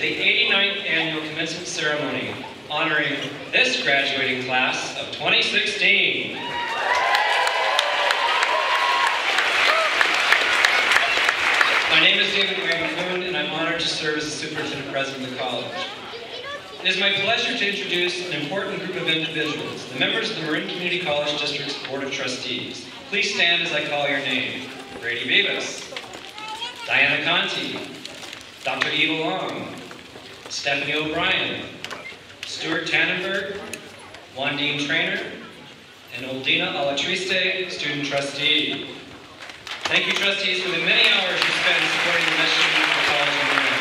the 89th annual commencement ceremony honoring this graduating class of 2016. My name is David Wayne and I'm honored to serve as the Superintendent President of the college. It is my pleasure to introduce an important group of individuals, the members of the Marin Community College District's Board of Trustees. Please stand as I call your name. Brady Beavis, Diana Conti, Dr. Eva Long, Stephanie O'Brien, Stuart Tannenberg, Wanden Treanor, and Oldina Alatriste, Student Trustee. Thank you, trustees, for the many hours you spend supporting the mission of the College of Marin.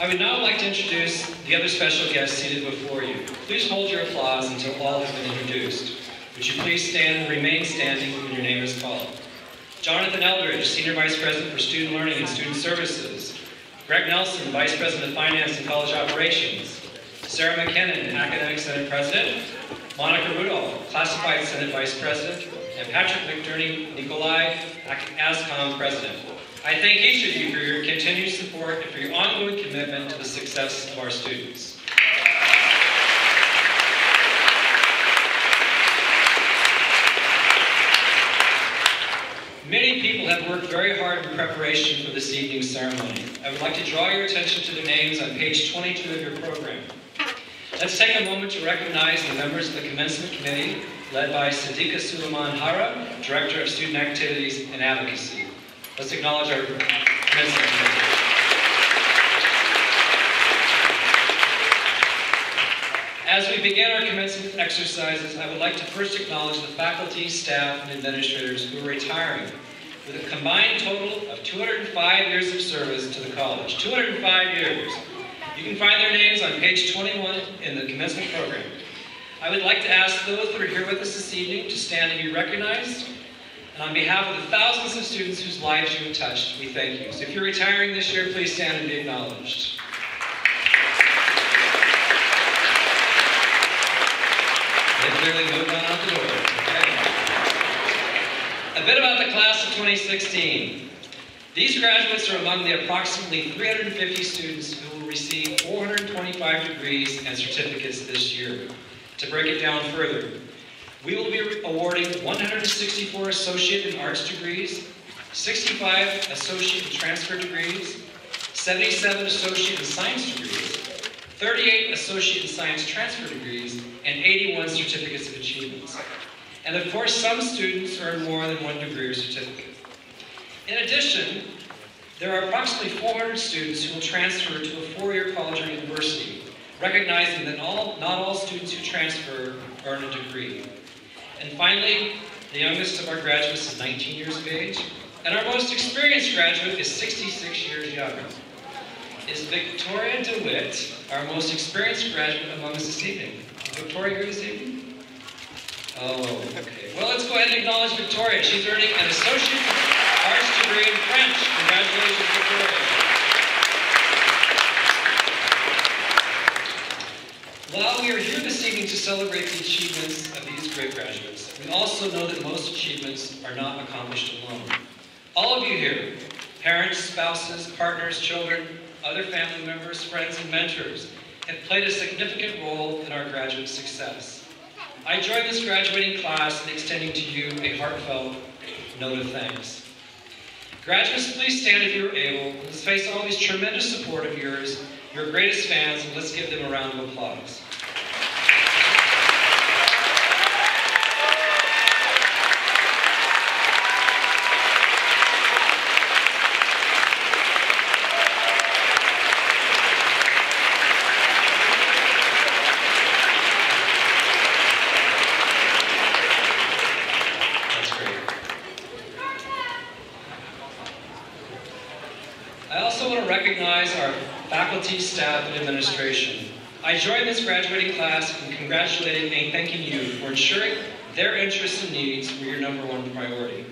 I would now like to introduce the other special guests seated before you. Please hold your applause until all have been introduced. Would you please stand and remain standing when your name is called? Jonathan Eldridge, Senior Vice President for Student Learning and Student Services. Greg Nelson, Vice President of Finance and College Operations. Sarah McKinnon, Academic Senate President. Monica Rudolph, Classified Senate Vice President. And Patrick McDurney Nikolai, ASCOM President. I thank each of you for your continued support and for your ongoing commitment to the success of our students. Many people have worked very hard in preparation for this evening's ceremony. I would like to draw your attention to the names on page 22 of your program. Let's take a moment to recognize the members of the Commencement Committee, led by Siddiqa Suleiman Hara, Director of Student Activities and Advocacy. Let's acknowledge our commencement committee. As we begin our commencement exercises, I would like to first acknowledge the faculty, staff, and administrators who are retiring with a combined total of 205 years of service to the college. 205 years. You can find their names on page 21 in the commencement program. I would like to ask those that are here with us this evening to stand and be recognized. And on behalf of the thousands of students whose lives you have touched, we thank you. So if you're retiring this year, please stand and be acknowledged. They clearly moved on out the door. A bit about the class of 2016. These graduates are among the approximately 350 students who will receive 425 degrees and certificates this year. To break it down further, we will be awarding 164 associate in arts degrees, 65 associate in transfer degrees, 77 associate in science degrees, 38 associate in science transfer degrees, and 81 certificates of achievements. And of course, some students earn more than one degree or certificate. In addition, there are approximately 400 students who will transfer to a four-year college or university, recognizing that all, not all students who transfer earn a degree. And finally, the youngest of our graduates is 19 years of age, and our most experienced graduate is 66 years younger. Is Victoria DeWitt, our most experienced graduate among us this evening? Victoria here this evening? Oh, okay. Well, let's go ahead and acknowledge Victoria. She's earning an associate arts degree in French. Congratulations, Victoria. While we are here this evening to celebrate the achievements of these great graduates, we also know that most achievements are not accomplished alone. All of you here, parents, spouses, partners, children, other family members, friends, and mentors, have played a significant role in our graduate success. I join this graduating class in extending to you a heartfelt note of thanks. Graduates, please stand if you're able. Let's face all these tremendous support of yours, your greatest fans, and let's give them a round of applause. That's great. I also want to recognize recognize our staff, and administration. I join this graduating class in congratulating and thanking you for ensuring their interests and needs were your number one priority.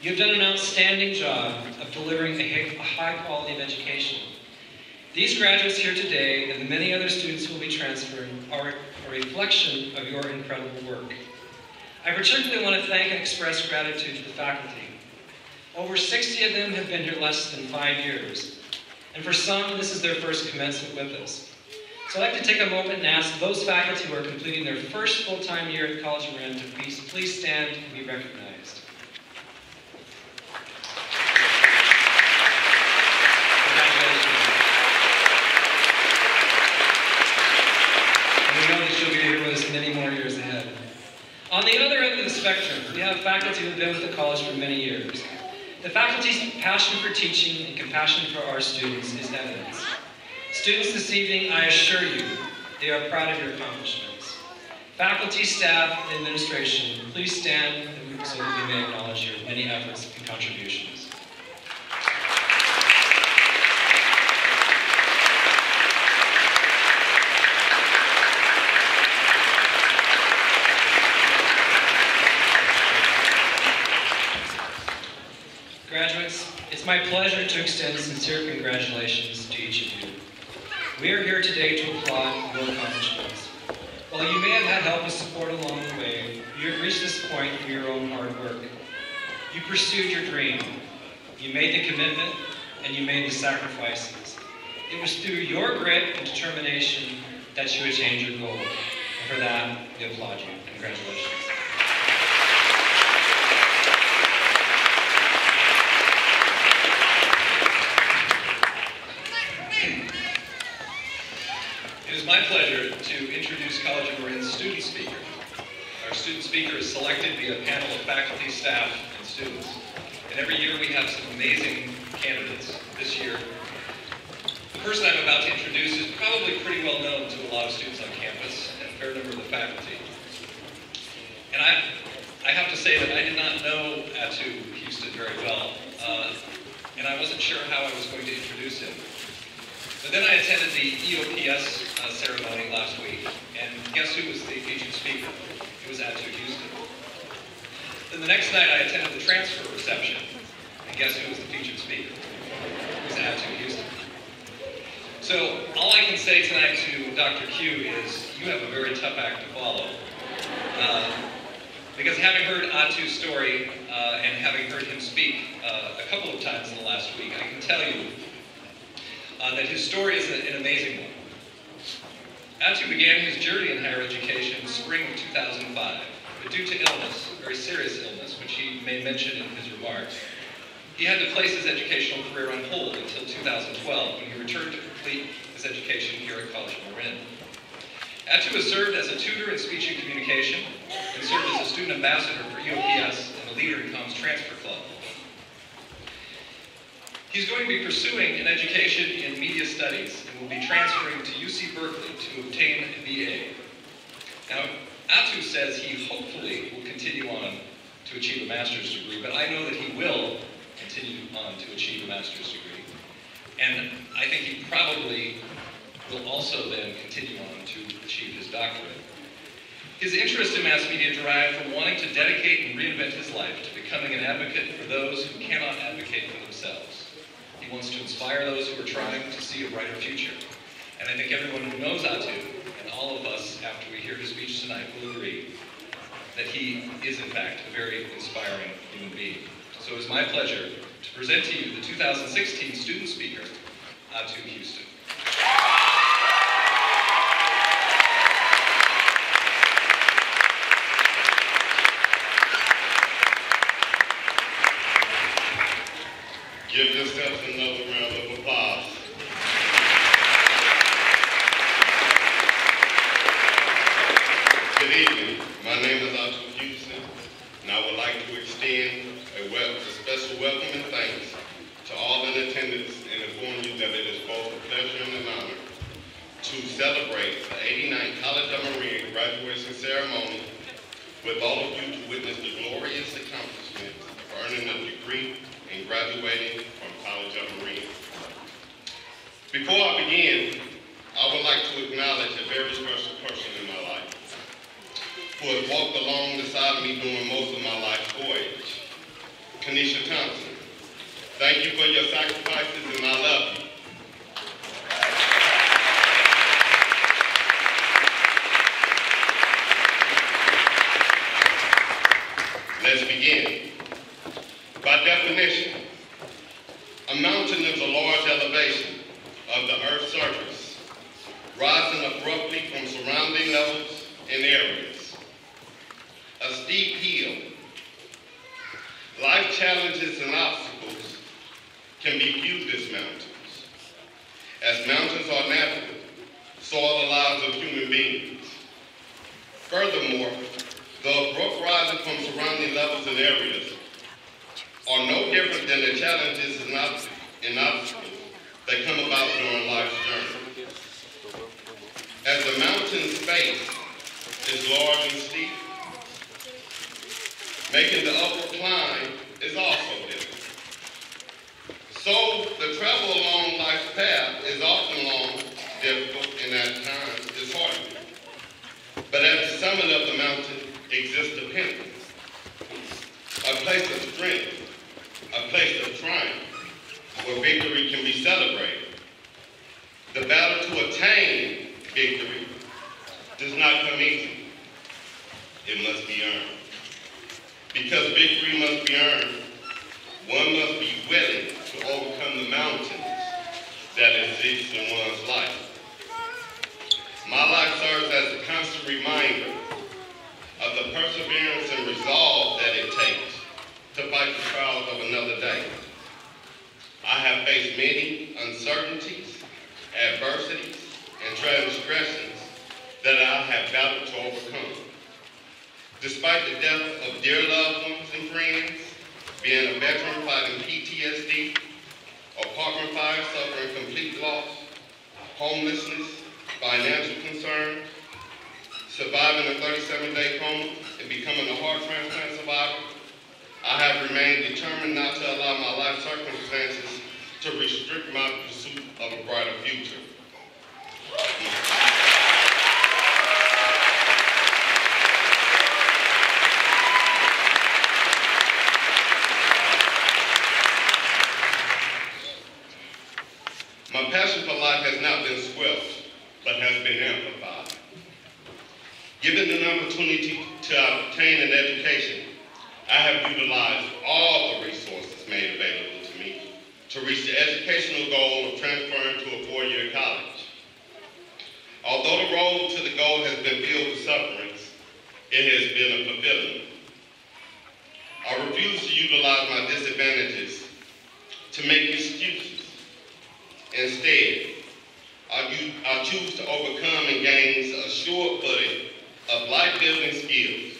You have done an outstanding job of delivering a high quality of education. These graduates here today and the many other students who will be transferring are a reflection of your incredible work. I particularly want to thank and express gratitude to the faculty. Over 60 of them have been here less than five years, and for some, this is their first commencement with us. So I'd like to take a moment and ask those faculty who are completing their first full-time year at College of Marin to please, please stand and be recognized. Congratulations. And we know that you'll be here with us many more years ahead. On the other end of the spectrum, we have faculty who have been with the college for many years. The faculty's passion for teaching and compassion for our students is evidence. Students this evening, I assure you, they are proud of your accomplishments. Faculty, staff, and administration, please stand so that we may acknowledge your many efforts and contributions. Graduates, it's my pleasure to extend sincere congratulations to each of you. We are here today to applaud your accomplishments. While you may have had help and support along the way, you have reached this point through your own hard work. You pursued your dream. You made the commitment, and you made the sacrifices. It was through your grit and determination that you attained your goal. And for that, we applaud you. Congratulations. My pleasure to introduce College of Marin's student speaker. Our student speaker is selected via a panel of faculty, staff, and students. And every year we have some amazing candidates. This year, the person I'm about to introduce is probably pretty well known to a lot of students on campus and a fair number of the faculty. And I, I have to say that I did not know Atu Houston very well, uh, and I wasn't sure how I was going to introduce him. But then I attended the EOPS uh, ceremony last week, and guess who was the featured speaker? It was Atu Houston. Then the next night I attended the transfer reception, and guess who was the featured speaker? It was Atu Houston. So all I can say tonight to Dr. Q is you have a very tough act to follow. Uh, because having heard Atu's story uh, and having heard him speak uh, a couple of times in the last week, I can tell you uh, that his story is a- an amazing one. Atu began his journey in higher education in spring of 2005, but due to illness, very serious illness, which he may mention in his remarks, he had to place his educational career on hold until 2012 when he returned to complete his education here at College Marin. Atu has served as a tutor in speech and communication and served as a student ambassador for EOPS and a leader in Comms Transfer Club. He's going to be pursuing an education in media studies and will be transferring to UC Berkeley to obtain a BA. Now, Atu says he hopefully will continue on to achieve a master's degree, but I know that he will continue on to achieve a master's degree. And I think he probably will also then continue on to achieve his doctorate. His interest in mass media derived from wanting to dedicate and reinvent his life to becoming an advocate for those who cannot advocate for themselves. Wants to inspire those who are trying to see a brighter future. And I think everyone who knows Atu, and all of us after we hear his speech tonight, will agree that he is in fact a very inspiring human being. So it's my pleasure to present to you the 2016 student speaker, Atu Houston. Yourself another round of applause. Good evening. My name is Arthur Houston, and I would like to extend a, wel- a special welcome and thanks to all in attendance and inform you that it is both a pleasure and an honor to celebrate the 89th College of Marin graduation ceremony with all of you to witness the glorious accomplishments of earning a degree and graduating from College of Marin. Before I begin, I would like to acknowledge a very special person in my life who has walked along the side of me during most of my life's voyage, Kanisha Thompson. Thank you for your sacrifices and I love you. Let's begin. By definition, a mountain is a large elevation of the Earth's surface, rising abruptly from surrounding levels and areas. A steep hill. Life challenges and obstacles can be viewed as mountains. As mountains are natural, so are the lives of human beings. Furthermore, the abrupt rising from surrounding levels and areas are no different than the challenges and obstacles that come about during life's journey. As the mountain's face is large and steep, making the upward climb is also difficult. So the travel along life's path is often long, difficult, and at times disheartening. But at the summit of the mountain exists a pinnacle, a place of strength, a place of triumph, where victory can be celebrated. The battle to attain victory does not come easy. It must be earned. Because victory must be earned, one must be willing to overcome the mountains that exist in one's life. My life serves as a constant reminder of the perseverance and resolve that it takes to fight the trials of another day. I have faced many uncertainties, adversities, and transgressions that I have battled to overcome. Despite the death of dear loved ones and friends, being a veteran fighting PTSD, apartment Fire suffering complete loss, homelessness, financial concerns, surviving a 37-day coma, and becoming a heart transplant survivor, I have remained determined not to allow my life circumstances to restrict my pursuit of a brighter future. My passion for life has not been squelched, but has been amplified. Given an opportunity to obtain an education, I have utilized all the resources made available to me to reach the educational goal of transferring to a four-year college. Although the road to the goal has been filled with sufferings, it has been a fulfilling. I refuse to utilize my disadvantages to make excuses. Instead, I, I choose to overcome and gain a sure footing of life-building skills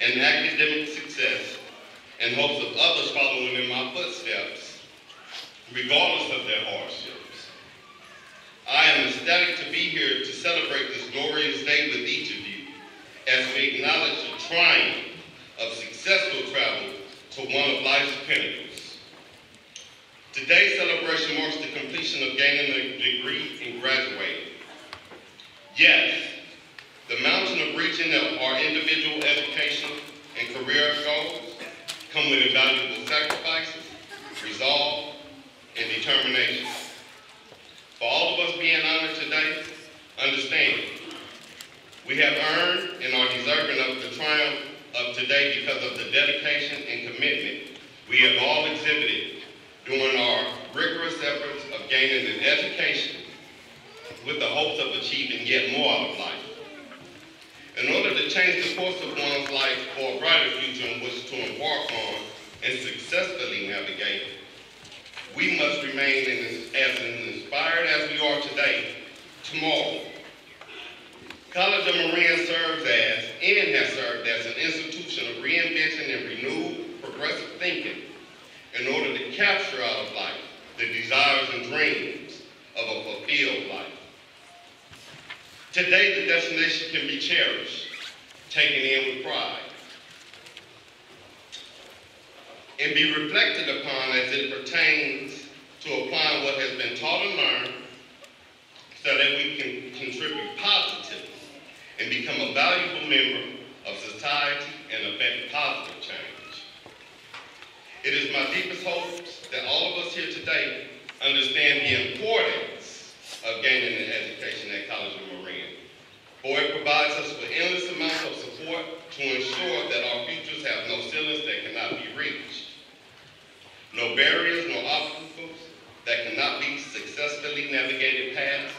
and academic success in hopes of others following in my footsteps, regardless of their hardships. I am ecstatic to be here to celebrate this glorious day with each of you as we acknowledge the triumph of successful travel to one of life's pinnacles. Today's celebration marks the completion of gaining a degree and graduating. Yes, the mountain of reaching our individual education and career goals come with invaluable sacrifices, resolve, and determination. For all of us being honored today, understand, we have earned and are deserving of the triumph of today because of the dedication and commitment we have all exhibited during our rigorous efforts of gaining an education with the hopes of achieving yet more out of life. In order to change the course of one's life for a brighter future in which to embark on and successfully navigate, we must remain as inspired as we are today, tomorrow. College of Marin serves as, and has served as an institution of reinvention and renewed progressive thinking in order to capture out of life the desires and dreams of a fulfilled life. Today, the destination can be cherished, taken in with pride, and be reflected upon as it pertains to applying what has been taught and learned so that we can contribute positively and become a valuable member of society and affect positive change. It is my deepest hopes that all of us here today understand the importance of gaining an education at College of Marin. For it provides us with endless amounts of support to ensure that our futures have no ceilings that cannot be reached, no barriers, no obstacles that cannot be successfully navigated past,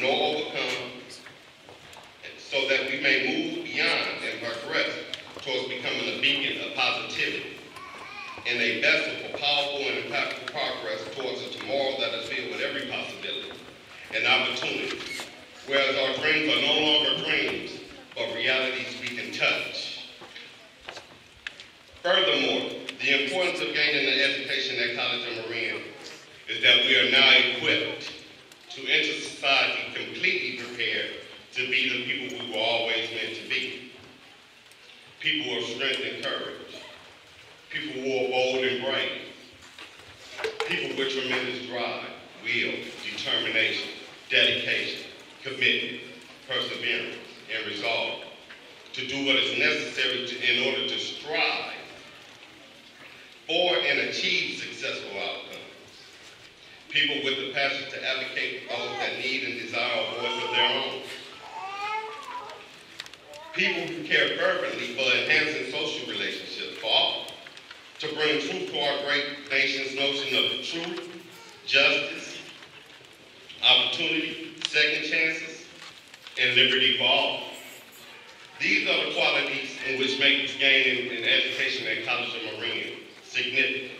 nor overcome, so that we may move beyond and progress towards becoming a beacon of positivity and a vessel for powerful and impactful progress towards a tomorrow that is filled with every possibility and opportunity. Whereas our dreams are no longer dreams, but realities we can touch. Furthermore, the importance of gaining an education at College of Marin is that we are now equipped to enter society completely prepared to be the people we were always meant to be. People of strength and courage. People who are bold and brave. People with tremendous drive, will, determination, dedication, commitment, perseverance, and resolve to do what is necessary to, in order to strive for and achieve successful outcomes. People with the passion to advocate for those that need and desire a voice of their own. People who care fervently for enhancing social relationships for all. To bring truth to our great nation's notion of truth, justice, opportunity, second chances, and liberty for all. These are the qualities in which make gaining an education at College of Marin significant.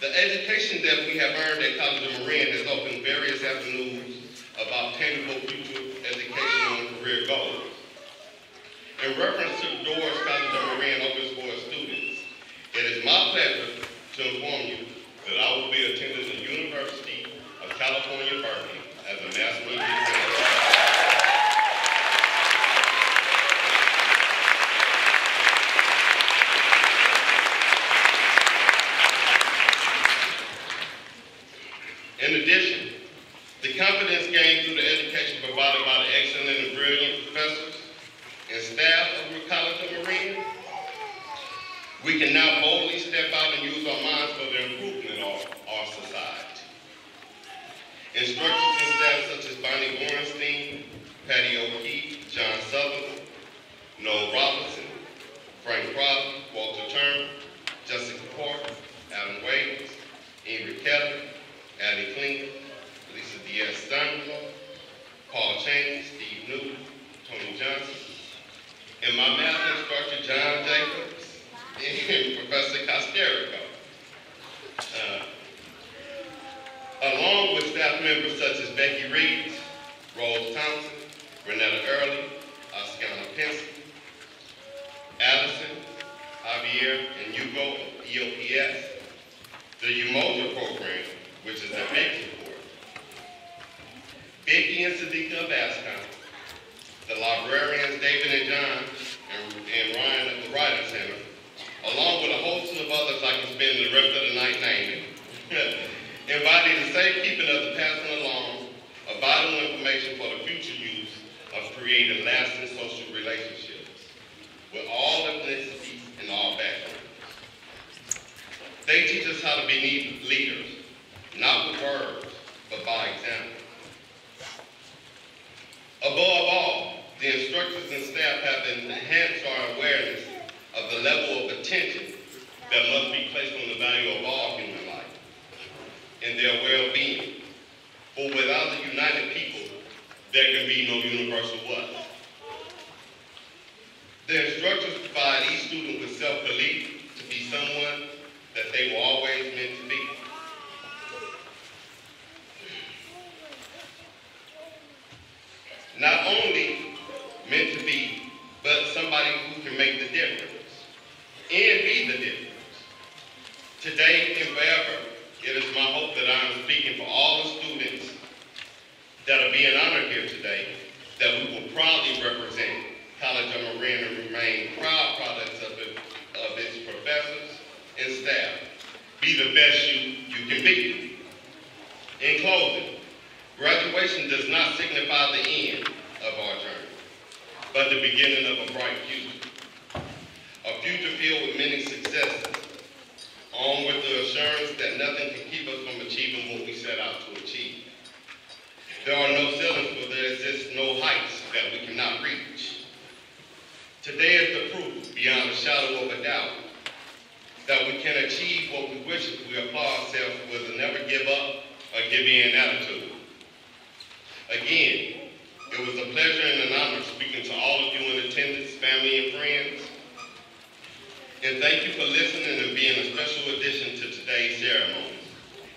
The education that we have earned at College of Marin has opened various avenues of obtainable future educational and career goals. In reference to the doors College of Marin opens for its students, it is my pleasure to inform you that I will be attending the University California, Berkeley as a national examiner. In addition, the confidence gained through the education provided by the excellent and brilliant professors and staff of the College of Marin, we can now boldly step out and use our minds for the improvement of our society. Instructors and staff such as Bonnie Borenstein, Patty O'Keefe, John Sutherland, Noel Robinson, Frank Crosby, Walter Turner, Jessica Parker, Adam Williams, Ingrid Keller, Addie Klingon, Lisa Diaz Steinberg, Paul Cheney, Steve Newton, Tony Johnson, and my math instructor, John Jacobs, and Professor Costerico. Uh, along with staff members such as Becky Reeves, Rose Thompson, Renetta Early, Oscana Pensky, Allison, Javier, and Hugo of EOPS, the UMOJA program, which is the big support, Vicky and Sadiqa of ASCOM, the librarians David and John, and, and Ryan of the Writing Center, along with a host of others I can spend the rest of the night naming, inviting the safekeeping of the passing along of vital information for the future use of creating lasting social relationships with all ethnicities and all backgrounds. They teach us how to be leaders, not with words, but by example. Above all, the instructors and staff have enhanced our awareness of the level of attention that must be placed on the value of all human and their well-being. For without the united people, there can be no universal what? The instructors provide each student with self-belief to be someone that they were always meant to be. Not only meant to be, but somebody who can make the difference and be the difference. Today and forever, it is my hope that I am speaking for all the students that are being honored here today, that we will proudly represent College of Marin and remain proud products of, it, of its professors and staff. Be the best you, you can be. In closing, Graduation does not signify the end of our journey, but the beginning of a bright future. A future filled with many successes, armed with the assurance that nothing can keep us from achieving what we set out to achieve. There are no ceilings, for there exists no heights that we cannot reach. Today is the proof, beyond a shadow of a doubt, that we can achieve what we wish if we apply ourselves with a never give up or give in attitude. Again, it was a pleasure and an honor speaking to all of you in attendance, family and friends. And thank you for listening and being a special addition to today's ceremony.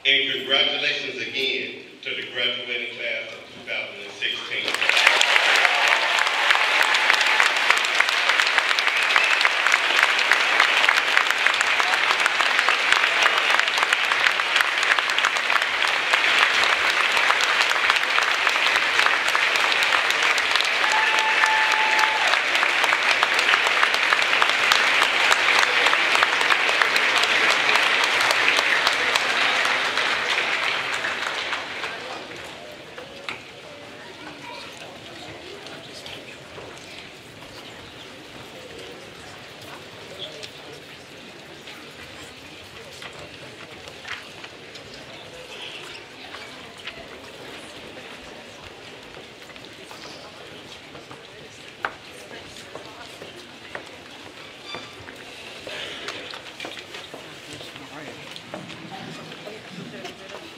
And congratulations again to the graduating class of 2016.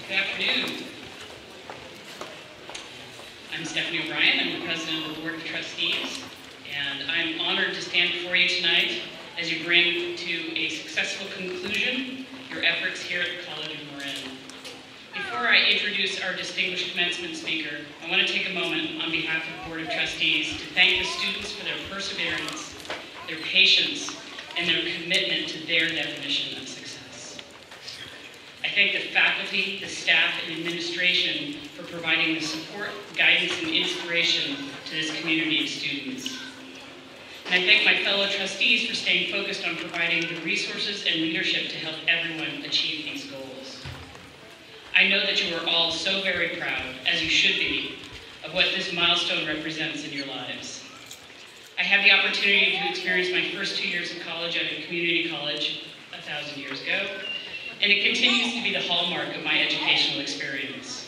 Good afternoon. I'm Stephanie O'Brien. I'm the president of the Board of Trustees, and I'm honored to stand before you tonight as you bring to a successful conclusion your efforts here at the College of Marin. Before I introduce our distinguished commencement speaker, I want to take a moment on behalf of the Board of Trustees to thank the students for their perseverance, their patience, and their commitment to their definition of success. I thank the faculty, the staff, and administration for providing the support, guidance, and inspiration to this community students. And I thank my fellow trustees for staying focused on providing the resources and leadership to help everyone achieve these goals. I know that you are all so very proud, as you should be, of what this milestone represents in your lives. I had the opportunity to experience my first two years of college at a community college a thousand years ago, and it continues to be the hallmark of my educational experience.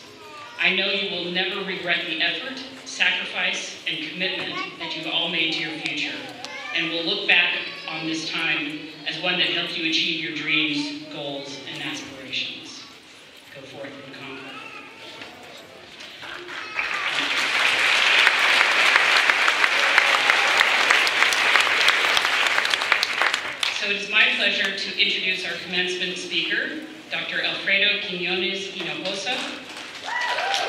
I know you will never regret the effort, sacrifice, and commitment that you've all made to your future, and will look back on this time as one that helped you achieve your dreams, goals, and aspirations. Go forth and conquer. So it is my pleasure to introduce our commencement speaker, Dr. Alfredo Quinones Hinojosa. I guess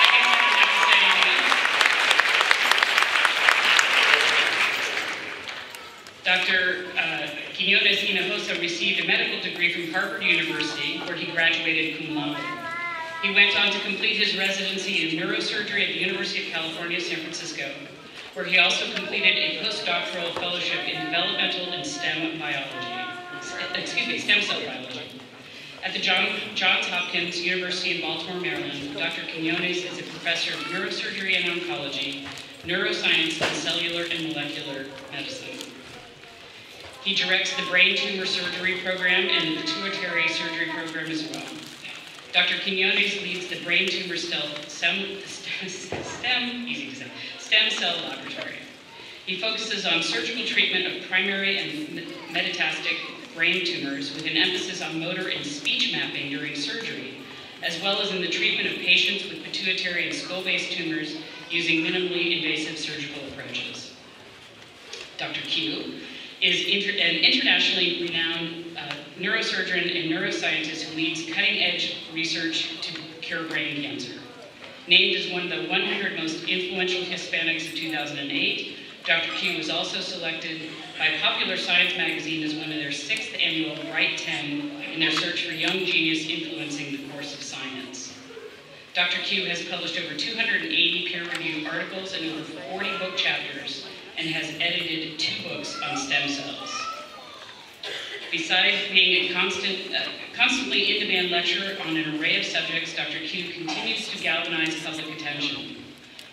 I don't have to say anything else. Dr. uh, Quinones Hinojosa received a medical degree from Harvard University, where he graduated cum laude. He went on to complete his residency in neurosurgery at the University of California, San Francisco, where he also completed a postdoctoral fellowship in developmental and STEM biology, excuse me, stem cell biology. At the John, Johns Hopkins University in Baltimore, Maryland, Dr. Quinones is a professor of neurosurgery and oncology, neuroscience, and cellular and molecular medicine. He directs the brain tumor surgery program and the pituitary surgery program as well. Dr. Quinones leads the brain tumor cell, stem, stem, easy to say, stem cell laboratory. He focuses on surgical treatment of primary and metastatic brain tumors with an emphasis on motor and speech mapping during surgery, as well as in the treatment of patients with pituitary and skull-based tumors using minimally invasive surgical approaches. Dr. Q is inter an internationally renowned uh, neurosurgeon and neuroscientist who leads cutting-edge research to cure brain cancer. Named as one of the 100 most influential Hispanics of 2008, Dr. Q was also selected by Popular Science magazine as one of their sixth annual Bright 10 in their search for young genius influencing the course of science. Dr. Q has published over 280 peer-reviewed articles and over 40 book chapters and has edited two books on stem cells. Besides being a constant, uh, constantly in-demand lecturer on an array of subjects, Dr. Q continues to galvanize public attention.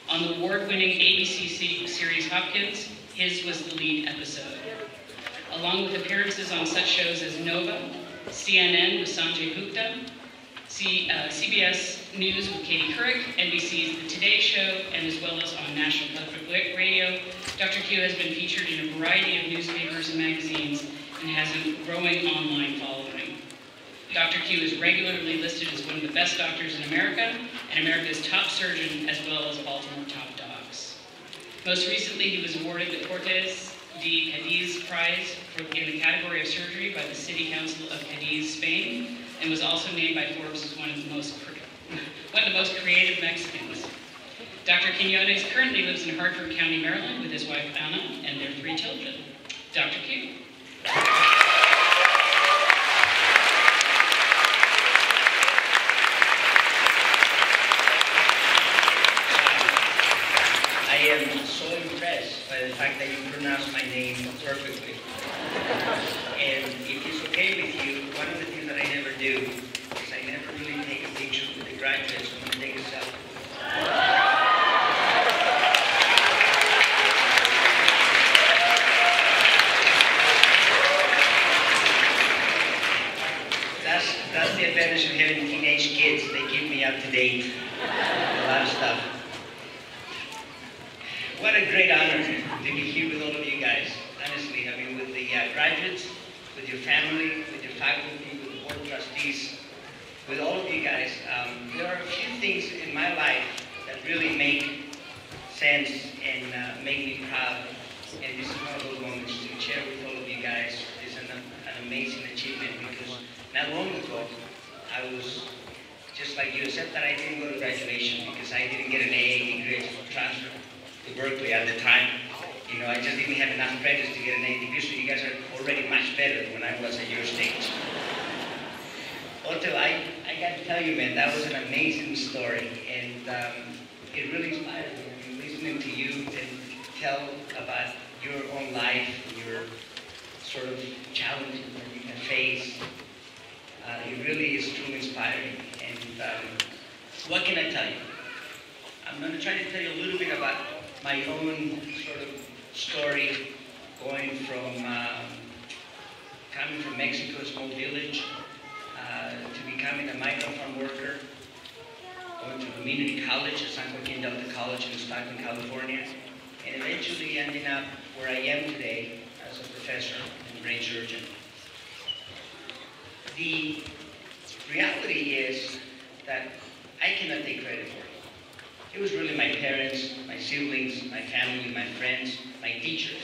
On the award-winning ABC series Hopkins, his was the lead episode. Along with appearances on such shows as Nova, CNN with Sanjay Gupta, C, uh, CBS News with Katie Couric, NBC's The Today Show, and as well as on National Public Radio, Dr. Q has been featured in a variety of newspapers and magazines and has a growing online following. Dr. Q is regularly listed as one of the best doctors in America and America's top surgeon as well as Baltimore Top Docs. Most recently, he was awarded the Cortes de Cadiz Prize in the category of surgery by the City Council of Cadiz, Spain, and was also named by Forbes as one of the most, one of the most creative Mexicans. Dr. Quinones currently lives in Harford County, Maryland with his wife Anna and their three children. Dr. Q. I am so impressed by the fact that you pronounce my name perfectly. And if it's okay with you, one of the things that I never do is I never really take a picture with the graduates. I'm going to take a selfie. That's, that's the advantage of having teenage kids. They keep me up to date. A lot of stuff. What a great honor to be here with all of you guys. Honestly, I mean, with the uh, graduates, with your family, with your faculty, with the board of trustees, with all of you guys. Um, there are a few things in my life that really make sense and uh, make me proud. And this is one of those moments to share with all of you guys. It's an, an amazing achievement because not long ago, I was just like you, except that I didn't go to graduation because I didn't get an AA degree to transfer to Berkeley at the time. You know, I just didn't have enough credits to get an AA degree, so you guys are already much better than when I was at your stage. Until I, I got to tell you, man, that was an amazing story, and um, it really inspired me. To you and tell about your own life, your sort of challenges that you can face, uh, it really is truly inspiring. And um, what can I tell you? I'm going to try to tell you a little bit about my own sort of story going from um, coming from Mexico, a small village, uh, to becoming a migrant farm worker, going to community college at San Joaquin Delta College in Stockton, California, and eventually ending up where I am today as a professor and brain surgeon. The reality is that I cannot take credit for it. It was really my parents, my siblings, my family, my friends, my teachers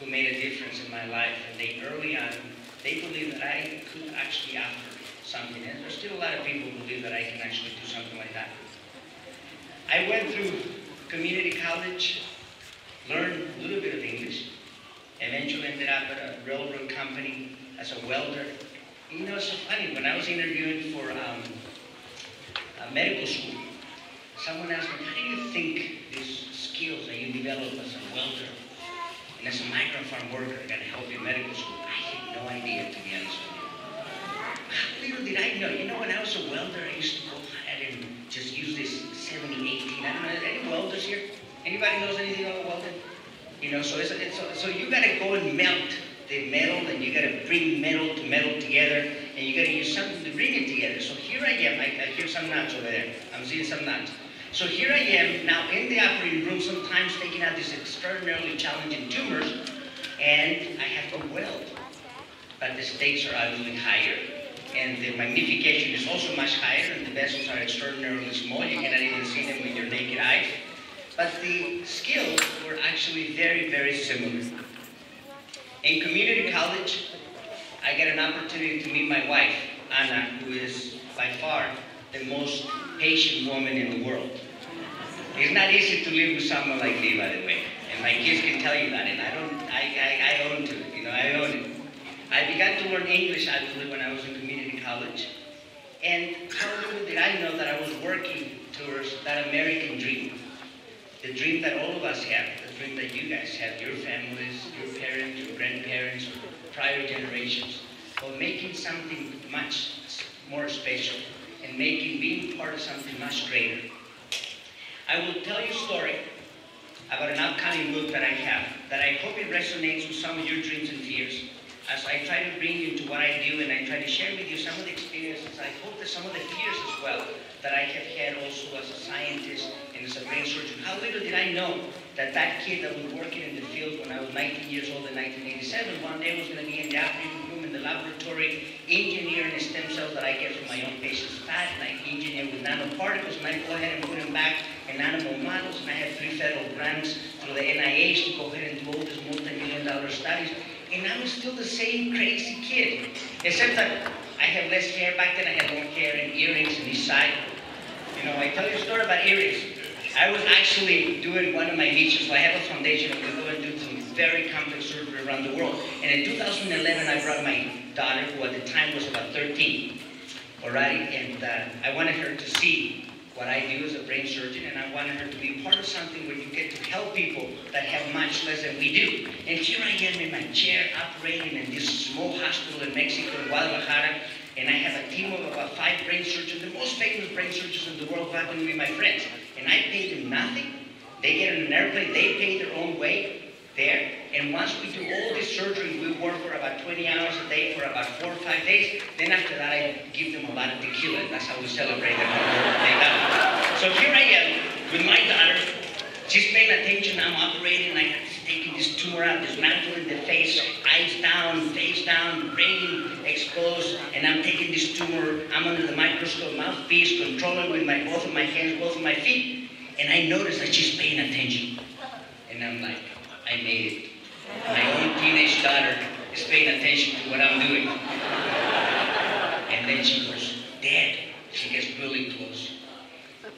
who made a difference in my life. And they early on, they believed that I could actually offer something. There's still a lot of people who believe that I can actually do something like that. I went through community college, learned a little bit of English, eventually ended up at a railroad company as a welder. You know, it's so funny, when I was interviewing for um, a medical school, someone asked me, how do you think these skills that you develop as a welder and as a migrant farm worker are going to help you in medical school? I had no idea, to be honest little did I know? You know, when I was a welder, I used to go ahead and just use this 70, 18. I don't know, any welders here? Anybody knows anything about welding? You know, so it's, it's so, you got to go and melt the metal, and you got to bring metal to metal together, and you got to use something to bring it together. So here I am. I, I hear some nuts over there. I'm seeing some nuts. So here I am now in the operating room, sometimes taking out these extraordinarily challenging tumors, and I have to weld. But the stakes are obviously higher, and the magnification is also much higher, and the vessels are extraordinarily small. You cannot even see them with your naked eyes. But the skills were actually very, very similar. In community college, I got an opportunity to meet my wife, Anna, who is by far the most patient woman in the world. It's not easy to live with someone like me, by the way. And my kids can tell you that, and I don't, I, I, I own to it, you know, I own it. I began to learn English actually when I was in community college. And how little did I know that I was working towards that American dream. The dream that all of us have, the dream that you guys have, your families, your parents, your grandparents, prior generations. of making something much more special and making being part of something much greater. I will tell you a story about an upcoming book that I have that I hope it resonates with some of your dreams and fears. As I try to bring you to what I do and I try to share with you some of the experiences, I hope that some of the fears as well that I have had also as a scientist and as a brain surgeon. How little did I know that that kid that was working in the field when I was 19 years old in 1987 one day was going to be in the operating room in the laboratory engineering the stem cells that I get from my own patient's fat and I engineer with nanoparticles and I go ahead and put them back in animal models and I have three federal grants through the NIH to go ahead and do all these multi-million dollar studies and I'm still the same crazy kid except that I have less hair. Back then I had more hair and earrings in each side. You know I tell you a story about earrings. I was actually doing one of my niches. So I have a foundation and we go and do some very complex surgery around the world. And in 2011, I brought my daughter, who at the time was about 13, alrighty, and uh, I wanted her to see what I do as a brain surgeon, and I wanted her to be part of something where you get to help people that have much less than we do. And here I am in my chair operating in this small hospital in Mexico, in Guadalajara, and I have a team of about five brain surgeons, the most famous brain surgeons in the world who happen to be my friends. And I pay them nothing. They get on an airplane, they pay their own way there. And once we do all this surgery, we work for about 20 hours a day for about four or five days. Then after that, I give them a lot of tequila. That's how we celebrate them. So here I am with my daughter. She's paying attention. I'm operating. I'm taking this tumor out, in the face, eyes down, face down, brain exposed. And I'm taking this tumor. I'm under the microscope, mouthpiece, controlling with my both of my hands, both of my feet. And I notice that she's paying attention. And I'm like, I made it. My teenage daughter is paying attention to what I'm doing. And then she goes, Dad, she gets really close.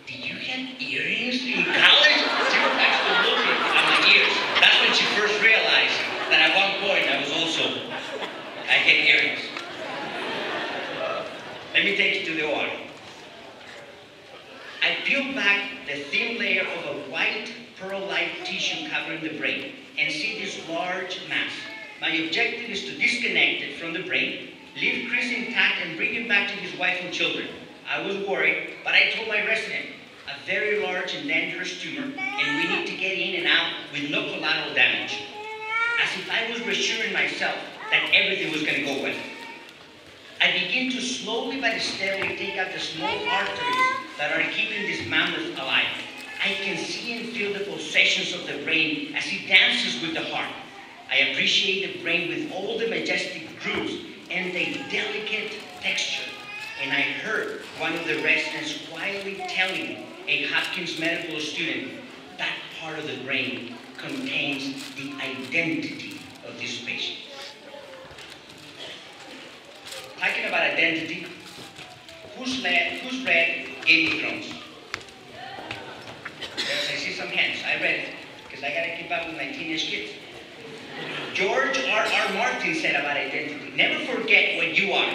Did you have earrings in college? She was actually looking at my ears. That's when she first realized that at one point I was also, I had earrings. Uh, let me take you to the OR. I peel back the thin layer of a white pearl-like tissue covering the brain and see this large mass. My objective is to disconnect it from the brain, leave Chris intact and bring him back to his wife and children. I was worried, but I told my resident, a very large and dangerous tumor, and we need to get in and out with no collateral damage. As if I was reassuring myself that everything was going to go well. I begin to slowly but steadily take out the small arteries that are keeping this mammoth alive. I can see and feel the pulsations of the brain as it dances with the heart. I appreciate the brain with all the majestic grooves and the delicate texture. And I heard one of the residents quietly telling a Hopkins medical student that part of the brain contains the identity of this patient. Talking about identity, who's read, who's read Game of Thrones? Yes, I see some hands. I read it because I gotta keep up with my teenage kids. George R. R. Martin said about identity, never forget what you are,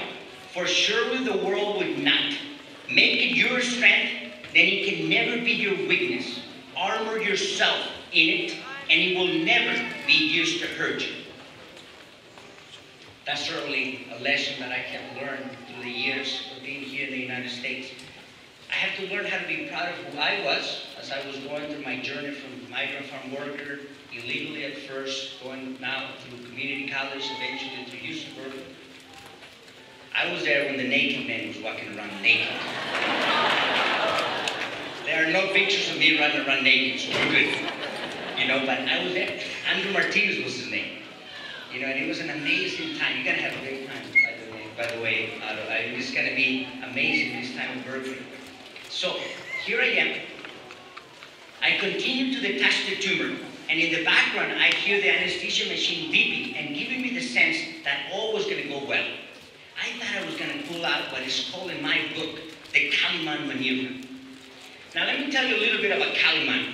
for surely the world would not. Make it your strength, then it can never be your weakness. Armor yourself in it, and it will never be used to hurt you. That's certainly a lesson that I have learned through the years of being here in the United States. I had to learn how to be proud of who I was as I was going through my journey from migrant farm worker, illegally at first, going now through community college, eventually through UC Berkeley. I was there when the naked man was walking around naked. There are no pictures of me running around naked, so we're good. You know, but I was there. Andrew Martinez was his name. You know, and it was an amazing time. You're gonna have a great time, by the way. By the way. I, it's gonna be amazing this time in Berkeley. So here I am. I continue to detach the tumor, and in the background, I hear the anesthesia machine beeping and giving me the sense that all was gonna go well. I thought I was gonna pull out what is called in my book the Kaliman maneuver. Now let me tell you a little bit about Kaliman.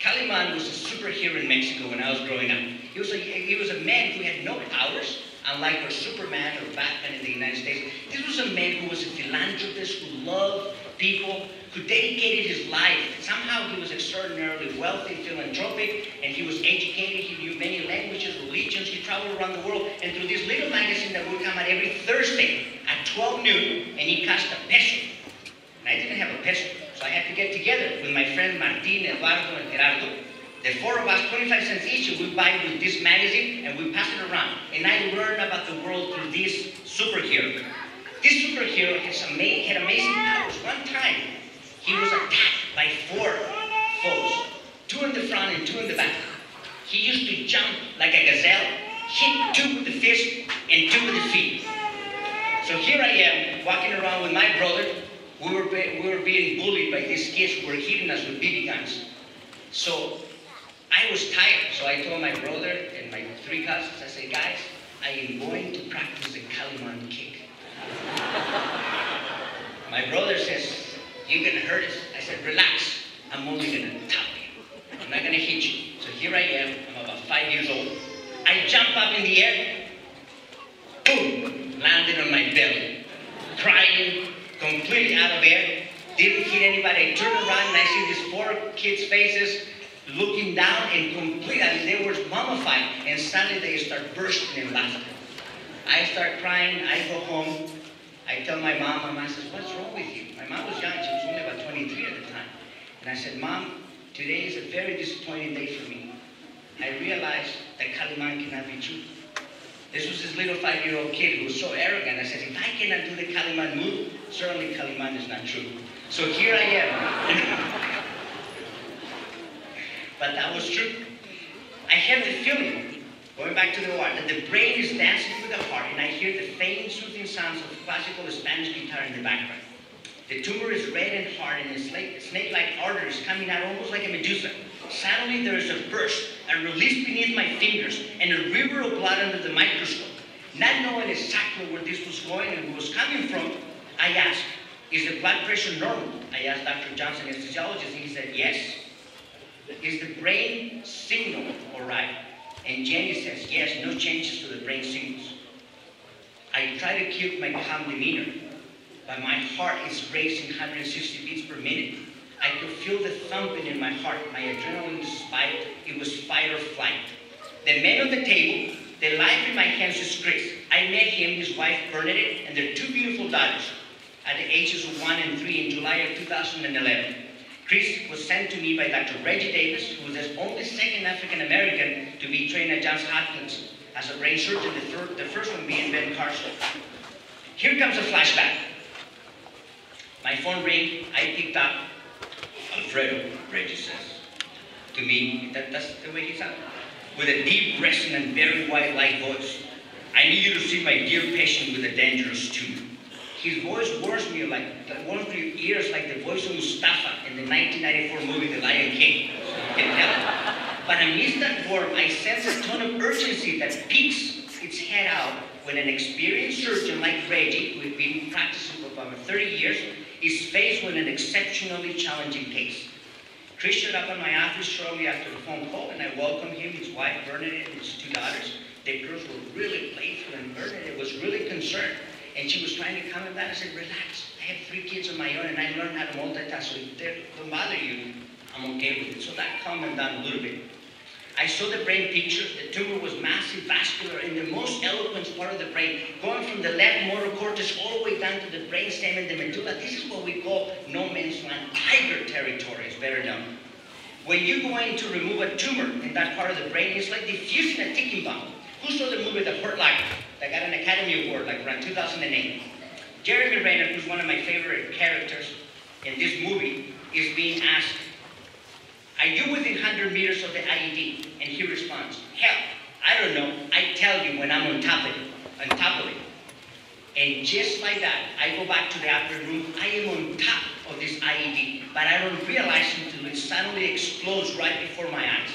Kaliman was a superhero in Mexico when I was growing up. He was a, he was a man who had no powers, unlike our Superman or Batman in the United States. This was a man who was a philanthropist who loved people who dedicated his life. Somehow he was extraordinarily wealthy, philanthropic, and he was educated. He knew many languages, religions. He traveled around the world. And through this little magazine that would come out every Thursday at 12 noon, and he cost a peso. And I didn't have a peso, so I had to get together with my friend Martin, Eduardo, and Gerardo. The four of us, 25 cents each, we buy with this magazine and we pass it around. And I learn about the world through this superhero. This superhero has ama- had amazing powers. One time, he was attacked by four foes, two in the front and two in the back. He used to jump like a gazelle, hit two with the fist and two with the feet. So here I am, walking around with my brother. We were, we were being bullied by these kids who were hitting us with BB guns. So I was tired, so I told my brother and my three cousins, I said, guys, I am going to practice the Kaliman kick. My brother says, you're gonna hurt us. I said, relax, I'm only gonna tap you. I'm not gonna hit you. So here I am, I'm about five years old. I jump up in the air, boom, landed on my belly, crying, completely out of air, didn't hit anybody. I turned around and I see these four kids' faces looking down and completely, I mean, they were mummified, and suddenly they start bursting in laughter. I start crying, I go home, I tell my mom, my mom says, what's wrong with you? My mom was young, she was only about 23 at the time. And I said, Mom, today is a very disappointing day for me. I realized that Kaliman cannot be true. This was this little five-year-old kid who was so arrogant. I said, if I cannot do the Kaliman move, certainly Kaliman is not true. So here I am. but that was true. I have the feeling, going back to the that the brain is dancing with the heart, and I hear the faint, soothing sounds of classical Spanish guitar in the background. The tumor is red and hard, and snake- snake-like arteries coming out almost like a medusa. Suddenly there is a burst, a release beneath my fingers, and a river of blood under the microscope. Not knowing exactly where this was going and where was coming from, I asked, is the blood pressure normal? I asked Dr. Johnson, anesthesiologist, and he said, yes. Is the brain signal all right? And Jenny says, yes, no changes to the brain signals. I try to keep my calm demeanor, but my heart is racing 160 beats per minute. I could feel the thumping in my heart. My adrenaline spiked. It was fight or flight. The man on the table, the life in my hands is Chris. I met him, his wife Bernadette, and their two beautiful daughters at the ages of one and three in July of 2011. Chris was sent to me by Dr. Reggie Davis, who was the only second African American to be trained at Johns Hopkins as a brain surgeon, the, the first one being Ben Carson. Here comes a flashback. My phone rang, I picked up. Alfredo, Reggie says. To me, that, that's the way he sounded. With a deep, resonant, very white, light voice. I need you to see my dear patient with a dangerous tumor. His voice warns me like warms your ears like the voice of Mufasa in the 1994 movie The Lion King. But amidst that warmth, I sense a tone of urgency that peeks its head out when an experienced surgeon like Reggie, who had been practicing for about 30 years, is faced with an exceptionally challenging case. Chris showed up at my office shortly after the phone call, and I welcomed him, his wife Bernadette, and his two daughters. The girls were really playful, and Bernadette was really concerned. And she was trying to calm him down. I said, relax. I have three kids of my own, and I learned how to multitask, so if they don't bother you, I'm okay with it. So that calmed him down a little bit. I saw the brain picture. The tumor was massive, vascular, in the most eloquent part of the brain, going from the left motor cortex all the way down to the brain stem and the medulla. This is what we call no man's land, tiger territory, it's better known. When you're going to remove a tumor in that part of the brain, it's like diffusing a ticking bomb. Who saw the movie The Hurt Locker that got an Academy Award like around 2008? Jeremy Renner, who's one of my favorite characters in this movie, is being asked, are you within 100 meters of the IED? And he responds, hell, I don't know. I tell you when I'm on top of it, on top of it. And just like that, I go back to the operating room. I am on top of this IED, but I don't realize until it suddenly explodes right before my eyes.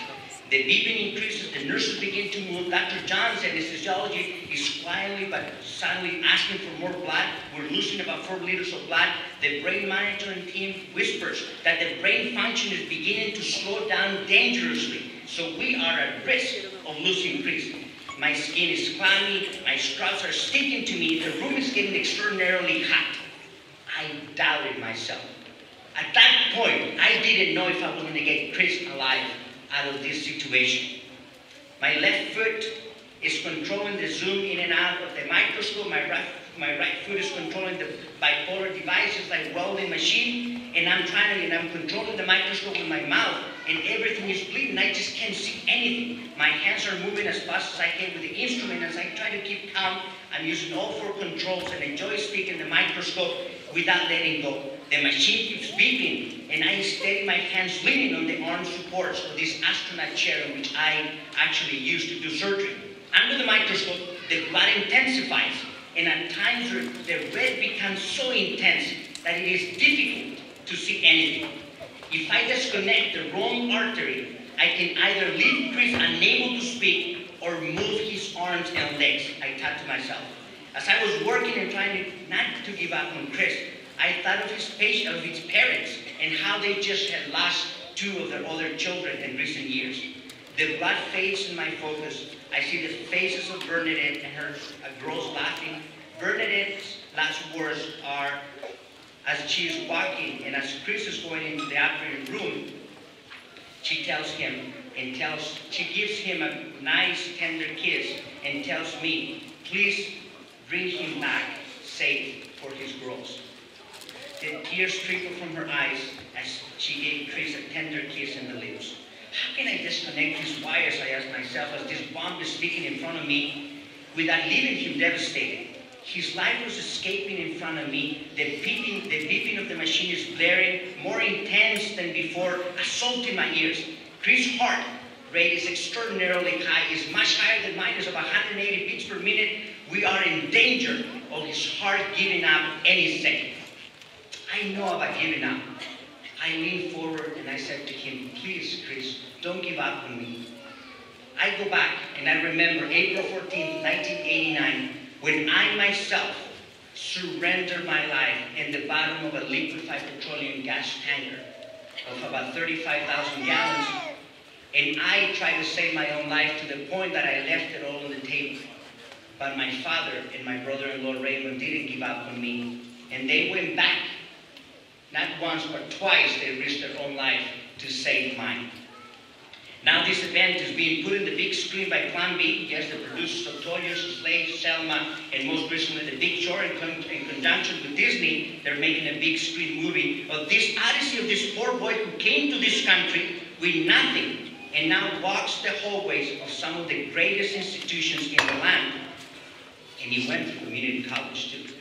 The beeping increases, the nurses begin to move. Dr. John's the anesthesiology is quietly but suddenly asking for more blood. We're losing about four liters of blood. The brain monitoring team whispers that the brain function is beginning to slow down dangerously. So we are at risk of losing Chris. My skin is clammy, my scraps are sticking to me, the room is getting extraordinarily hot. I doubted myself. At that point, I didn't know if I was going to get Chris alive out of this situation. My left foot is controlling the zoom in and out of the microscope. My right, my right foot is controlling the bipolar devices like welding machine. And I'm trying to, and I'm controlling the microscope with my mouth. And everything is bleeding. I just can't see anything. My hands are moving as fast as I can with the instrument. As I try to keep calm, I'm using all four controls and joystick and the microscope without letting go. The machine keeps beeping, and I steady my hands leaning on the arm supports of this astronaut chair in which I actually use to do surgery. Under the microscope, the blood intensifies, and at times the red becomes so intense that it is difficult to see anything. If I disconnect the wrong artery, I can either leave Chris unable to speak or move his arms and legs, I thought to myself. As I was working and trying not to give up on Chris, I thought of his patient, of his parents, and how they just had lost two of their other children in recent years. The blood fades in my focus. I see the faces of Bernadette and her girls laughing. Bernadette's last words are, as she is walking and as Chris is going into the operating room, she tells him and tells, she gives him a nice tender kiss and tells me, please bring him back safe for his girls. The tears trickle from her eyes as she gave Chris a tender kiss in the lips. How can I disconnect these wires, I ask myself, as this bomb is speaking in front of me without leaving him devastated? His life was escaping in front of me. The beeping, the beeping of the machine is blaring, more intense than before, assaulting my ears. Chris' heart rate is extraordinarily high, is much higher than mine, is of 180 beats per minute. We are in danger of his heart giving up any second. I know about giving up. I leaned forward and I said to him, please, Chris, don't give up on me. I go back and I remember April 14, 1989, when I myself surrendered my life in the bottom of a liquefied petroleum gas tanker of about 35,000 gallons. And I tried to save my own life to the point that I left it all on the table. But my father and my brother-in-law Raymond didn't give up on me. And they went back not once, but twice they risked their own life to save mine. Now this event is being put in the big screen by Plan B. Yes, the producers of Toyo, Slade, Selma, and most recently The Big Short in, con in conjunction with Disney. They're making a big screen movie of this odyssey of this poor boy who came to this country with nothing and now walks the hallways of some of the greatest institutions in the land. And he went to community college too.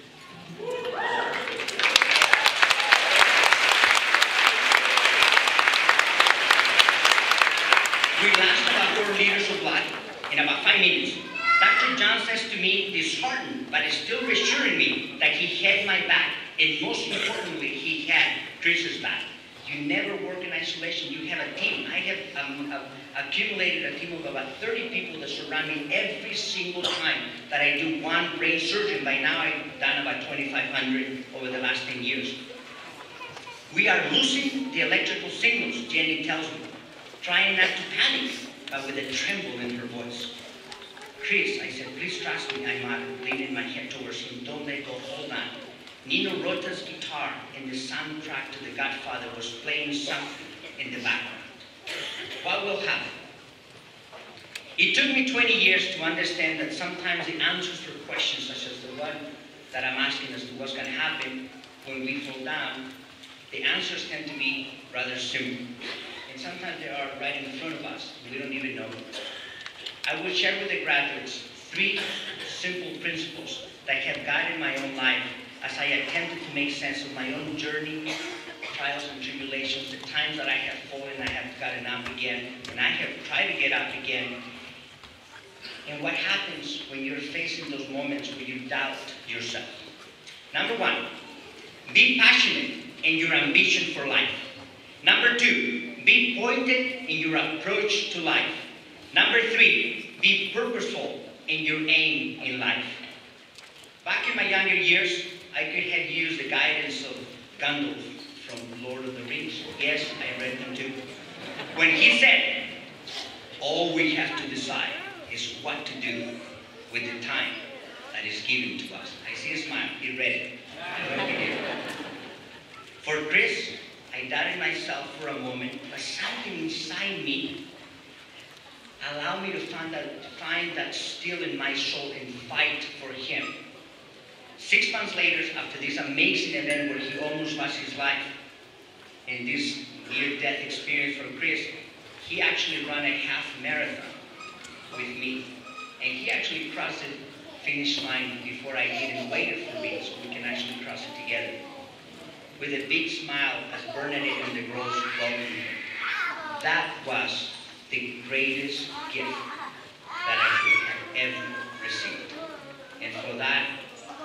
We lost about four liters of blood in about five minutes. Dr. John says to me, disheartened, but still reassuring me that he had my back, and most importantly, he had Chris's back. You never work in isolation. You have a team. I have um, uh, accumulated a team of about 30 people that surround me every single time that I do one brain surgery. By now, I've done about 2,500 over the last 10 years. We are losing the electrical signals, Jenny tells me trying not to panic, but with a tremble in her voice. Chris, I said, please trust me. I'm leaning my head towards him. Don't let go. Hold on. Nino Rota's guitar in the soundtrack to The Godfather was playing something in the background. What will happen? It took me 20 years to understand that sometimes the answers for questions such as the one that I'm asking as to what's going to happen when we fall down, the answers tend to be rather simple and sometimes they are right in front of us. We don't even know. I will share with the graduates three simple principles that have guided my own life as I attempted to make sense of my own journey, trials and tribulations, the times that I have fallen, I have gotten up again, and I have tried to get up again. And what happens when you're facing those moments where you doubt yourself? Number one, be passionate in your ambition for life. Number two, be pointed in your approach to life. Number three, be purposeful in your aim in life. Back in my younger years, I could have used the guidance of Gandalf Lord of the Rings. Yes, I read them too. When he said, all we have to decide is what to do with the time that is given to us. I see a smile. He read it. For Chris, I doubted myself for a moment, but something inside me allowed me to find that, find that still in my soul and fight for him. Six months later, after this amazing event where he almost lost his life, and this near-death experience for Chris, he actually ran a half marathon with me, and he actually crossed the finish line before I and waited for me so we can actually cross it together. With a big smile as Bernadette and the girls welcomed him. That was the greatest gift that I could have ever received. And for that,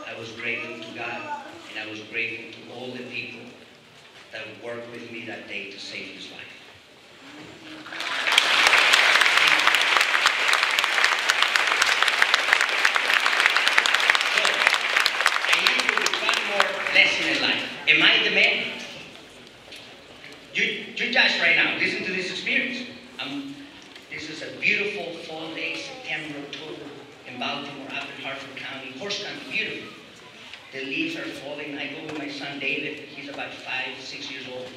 I was grateful to God, and I was grateful to all the people that worked with me that day to save his life. Lesson in life. Am I the man? You, you judge right now. Listen to this experience. Um, this is a beautiful fall day, September, October, in Baltimore, up in Harford County. Horse country, beautiful. The leaves are falling. I go with my son David. He's about five, six years old.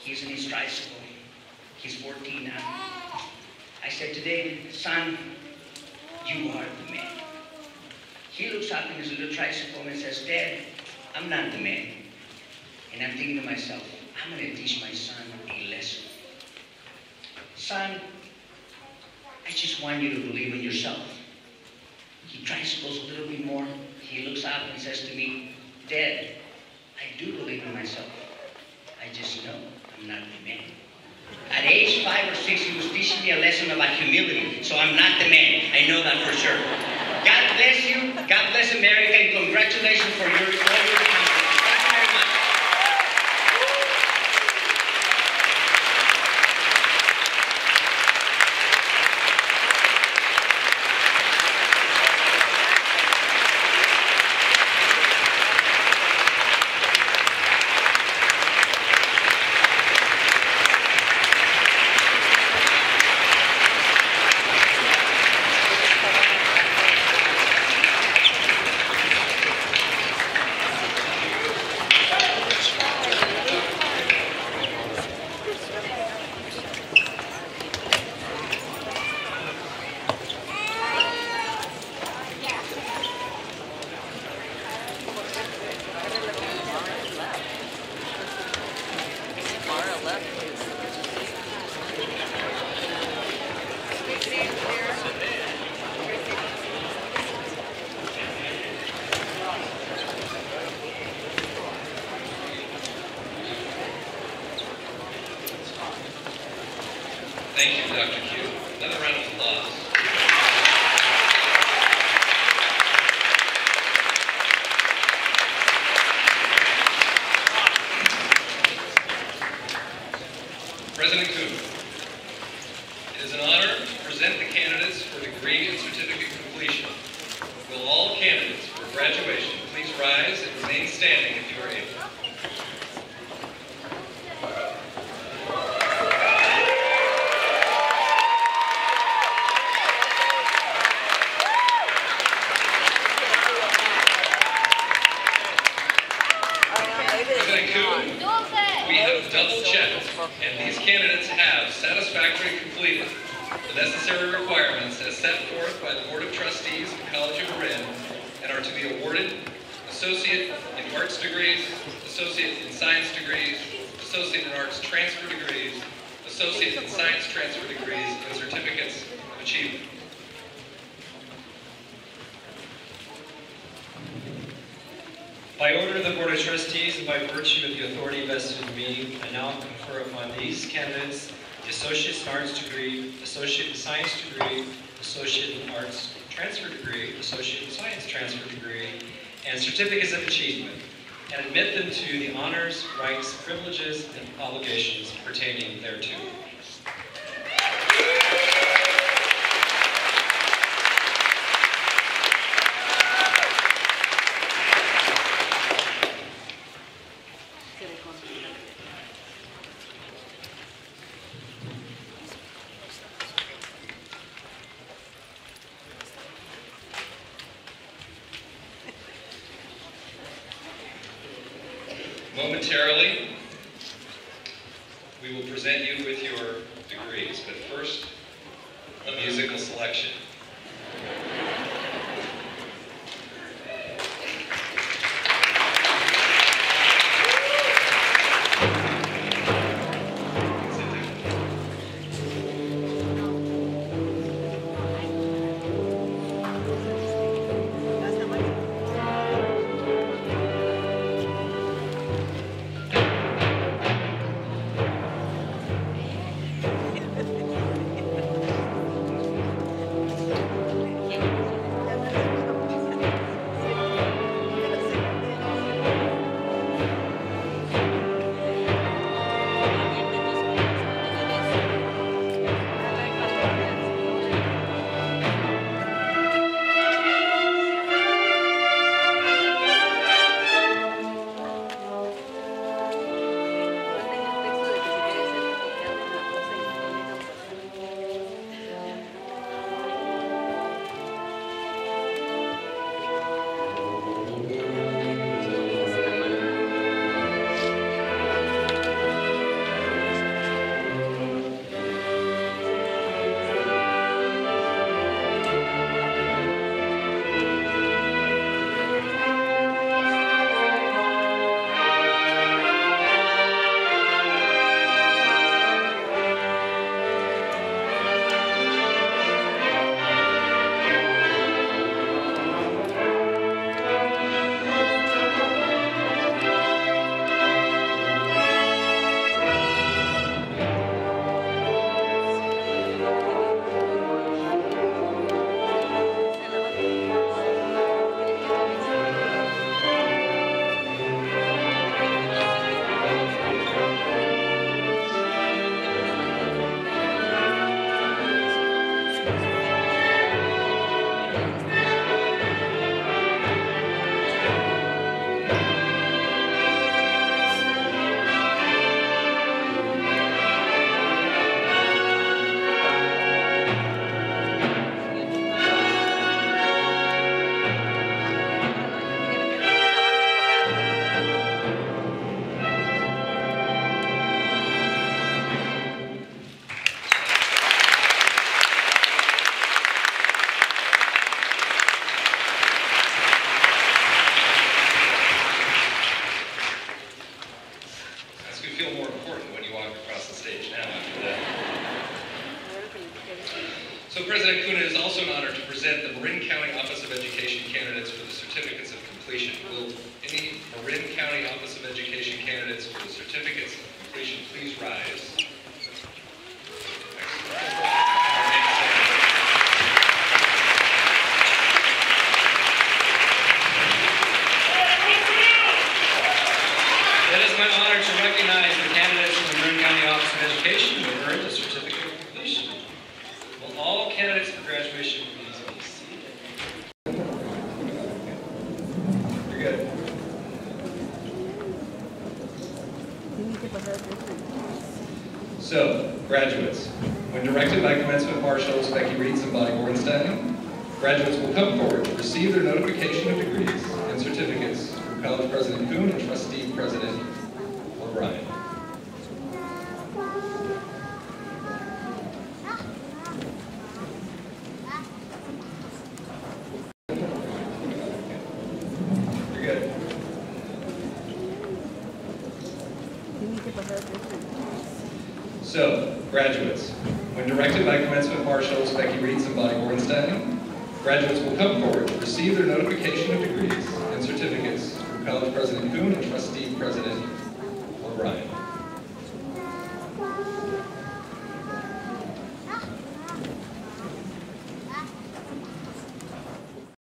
He's in his tricycle. He's 14 now. I said to David, son, you are the man. He looks up in his little tricycle and says, Dad, I'm not the man. And I'm thinking to myself, I'm going to teach my son a lesson. Son, I just want you to believe in yourself. He tricycles a little bit more. He looks up and says to me, Dad, I do believe in myself. I just know I'm not the man. At age five or six, he was teaching me a lesson about humility. So I'm not the man. I know that for sure. God bless you. God bless America, and congratulations for your all your accomplishments. Thank you very much. Thank you, Dr. Q. Another round of applause. President Coon, it is an honor to present the candidates for degree and certificate completion. Will all candidates for graduation please rise and remain standing if you are able? We have double checked, and these candidates have satisfactorily completed the necessary requirements as set forth by the Board of Trustees of the College of Marin and are to be awarded Associate in Arts degrees, Associate in Science degrees, Associate in Arts transfer degrees, Associate in Science transfer degrees, and certificates of achievement. By order of the Board of Trustees and by virtue of the authority vested in me, I now confer upon these candidates the Associate in Arts degree, Associate in Science degree, Associate in Arts transfer degree, Associate in Science transfer degree, and certificates of achievement, and admit them to the honors, rights, privileges, and obligations pertaining thereto.